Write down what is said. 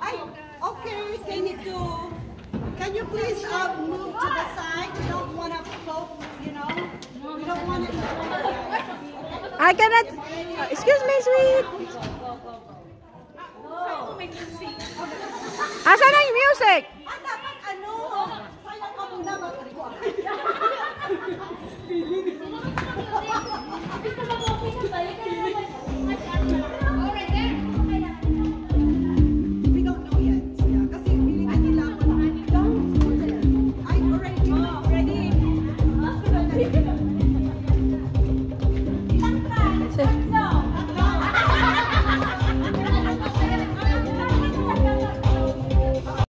Ay, okay, can you do, can you please uh, move to the side? You don't want to poke, you know? You don't want to... I cannot. uh, excuse me, sweet. Asan na yung music? Ano? Sayang ka muna, Gusto mo okay na balik